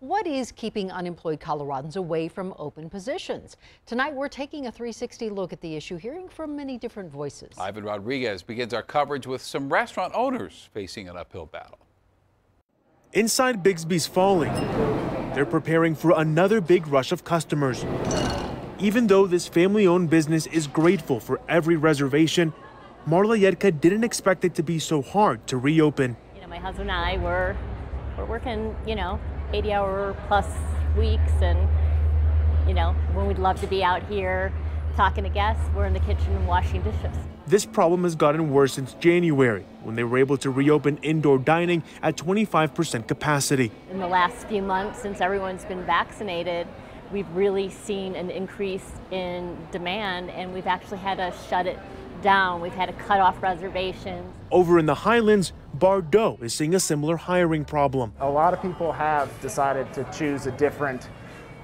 What is keeping unemployed Coloradans away from open positions? Tonight, we're taking a 360 look at the issue, hearing from many different voices. Ivan Rodriguez begins our coverage with some restaurant owners facing an uphill battle. Inside Bigsby's Folly, they're preparing for another big rush of customers. Even though this family-owned business is grateful for every reservation, Marla Yetka didn't expect it to be so hard to reopen. You know, my husband and I were we're working, you know, 80 hour plus weeks and you know, when we'd love to be out here talking to guests, we're in the kitchen washing dishes. This problem has gotten worse since January, when they were able to reopen indoor dining at 25% capacity. In the last few months, since everyone's been vaccinated, we've really seen an increase in demand and we've actually had to shut it down. We've had to cut off reservations. Over in the Highlands, Bar Dough is seeing a similar hiring problem. A lot of people have decided to choose a different,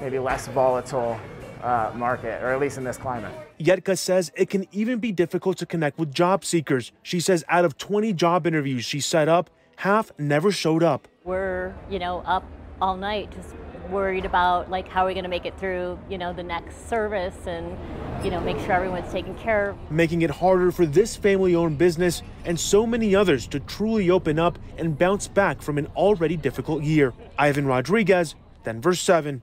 maybe less volatile uh, market, or at least in this climate. Yetka says it can even be difficult to connect with job seekers. She says out of 20 job interviews she set up, half never showed up. We're, you know, up all night just worried about like how are we going to make it through, you know, the next service and you know, make sure everyone's taken care of. Making it harder for this family-owned business and so many others to truly open up and bounce back from an already difficult year. Ivan Rodriguez, Denver 7.